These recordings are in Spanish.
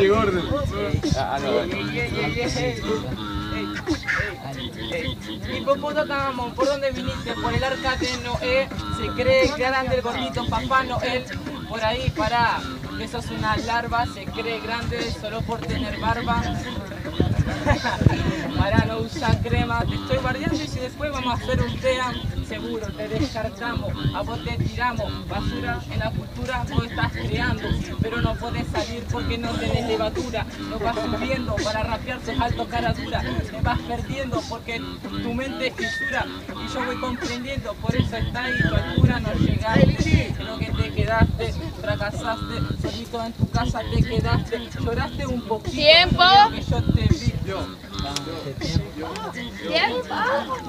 Dale, gordo. Ah, no, bueno. ¿por dónde viniste? Por el arca de Noé. Se cree grande el gordito Papá Noel. Por ahí, pará. Que sos una larva. Se cree grande solo por tener barba. Para no usar crema, te estoy bardeando y si después vamos a hacer un TEA, seguro te descartamos, a vos te tiramos, basura en la cultura vos estás creando, pero no podés salir porque no tenés levatura, no vas subiendo para rapear sos alto cara dura, te vas perdiendo porque tu mente es fisura. Y yo voy comprendiendo, por eso está ahí tu altura, no llegaste, creo que te quedaste, fracasaste, en tu casa te quedaste, lloraste un poquito, Tiempo. que yo te vi. ¿Tiempo?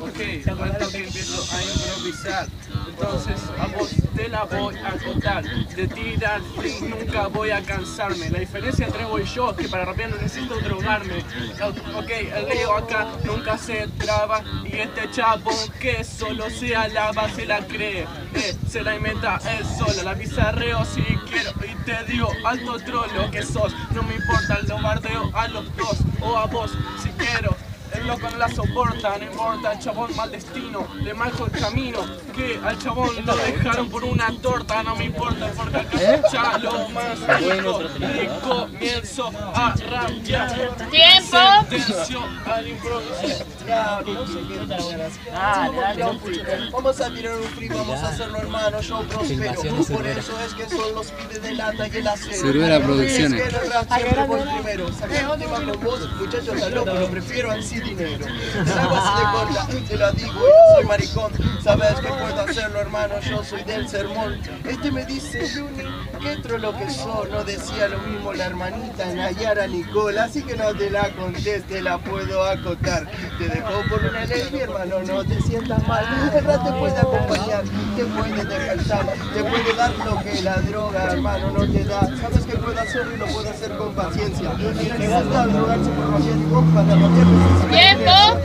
Ok, cuento que empiezo a improvisar. Entonces a vos te la voy a contar. De tirar free nunca voy a cansarme. La diferencia entre vos y yo es que para rapear no necesito drogarme. Ok, el Leo acá nunca se traba. Y este chavo que solo se alaba, se la cree. Eh, se la inventa él solo. La pizarreo si quiero. Te digo, alto trolo que sos. No me importa, lo bardeo a los dos. O a vos si quiero. El loco no la soporta, no importa, el chabón mal destino, le marco el camino, que al chabón lo dejaron por una torta, no me importa porque acá ya lo más rico y comienzo a rapear. Tiempo. Sentencio al. Vamos a tirar un free, vamos a hacerlo hermano, yo prospero. Por eso es que son los pibes de lata y el acero. Cervera Producciones. Siempre voy primero. Saqué un tema con vos, muchachos, está loco, lo prefiero al dinero. Agua se te corta, te lo digo, yo soy maricón. Sabes que puedo hacerlo hermano, yo soy del sermón. Este me dice, Juni, qué trolo que sos. No decía lo mismo la hermanita Nayara Nicole, así que no te la conteste, la puedo acotar. Te dejó por una ley, mi hermano, no te sientas mal. El rap te puede acompañar, te puede despertar, te puede dar lo que la droga, hermano, no te da. Sabes que puedo hacerlo y lo puedo hacer con paciencia. Y no necesitas drogarse por rapear. Tiempo.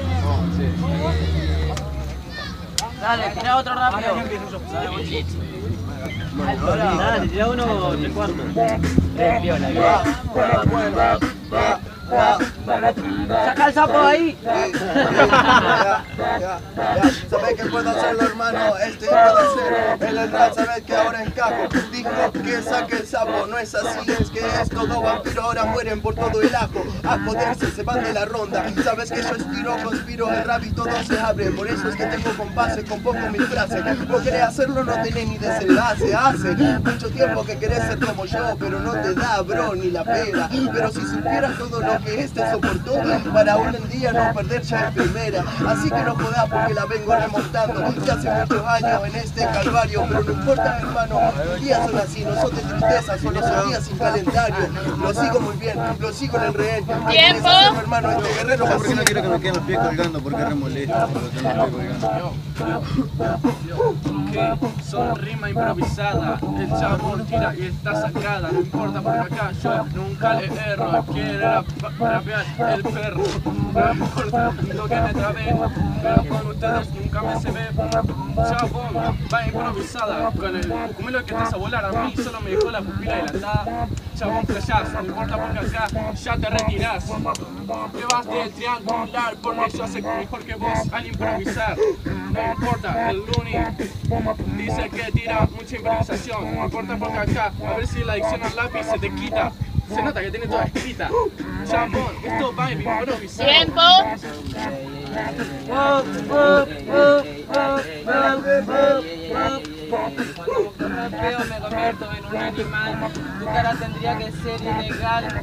Dale, tira otro rápido. Dale, tira uno de cuarto. Saca el sapo ahí. Sabes que puedo hacerlo, hermano. Este puede. En el rap, sabes que ahora encajo. Dijo que saque el sapo. No es así, es que es todo vampiro. Ahora mueren por todo el ajo. A joderse, se van de la ronda. Sabes que yo estiro, conspiro el rap y todo se abre. Por eso es que tengo compase, compongo mis frases. No querés hacerlo, no tenés ni desenlace. Hace mucho tiempo que querés ser como yo, pero no te da, bro, ni la pena. Pero si supieras todo lo que este para un día no perder ya en primera. Así que no jodas porque la vengo remontando. Ya hace muchos años en este calvario, pero no importa, hermano. Los días son así, no son de tristeza, solo son días sin calendario. Lo sigo muy bien, lo sigo en el rehén. Tiempo. hermano, este guerrero ¿Por qué no quiero que me queden los pies colgando? Porque re molesto. porque tengo los pies colgando. que son rima improvisada. El chabón tira y está sacada. No importa porque acá yo nunca le erro. Quiere rap- rapear el perro. No importa lo que me trabé. Pero con ustedes nunca me se ve. Chabón va improvisada. Con el cucumelo que te hace volar a mí solo me dejó la pupila dilatada. Chabón flashás. No importa porque acá ya te retirás. Te vas de triangular porque yo sé mejor que vos al improvisar. No importa, el Looney dice que tira mucha improvisación. No importa porque acá, a ver si la adicción al lápiz se te quita. Se nota que tiene toda escrita. Chambón, esto va a improvisar. Tiempo. Cuando rapeo me convierto en un animal. Tu cara tendría que ser ilegal.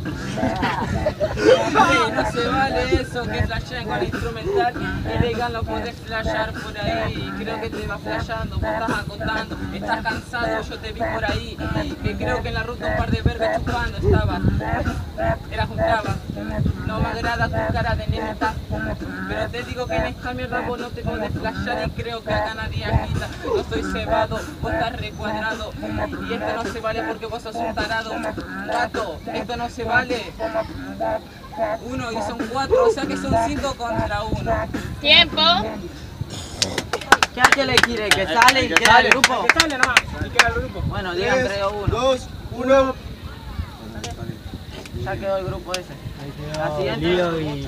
No se vale eso que flashean con instrumental. Ilegal no podés flashear por ahí. Creo que te vas flasheando, vos estás acotando. Estás cansado, yo te vi por ahí. Que creo que en la ruta un par de vergas chupando estaba. Era un traba. No me agrada tu cara de neta. Pero te digo que en esta mierda vos no te podés flashear y creo que acá nadie agita. No soy cebado, vos estás recuadrado. Y esto no se vale porque vos sos un tarado. Gato, esto no se vale. Uno y son cuatro, o sea que son cinco contra uno. Tiempo. ¿Qué alguien le quiere? ¿Que sale y queda el grupo? Que sale nomás, y queda el grupo. Bueno, digan 3 o 1. 2, 1. ya quedó el grupo ese. La siguiente.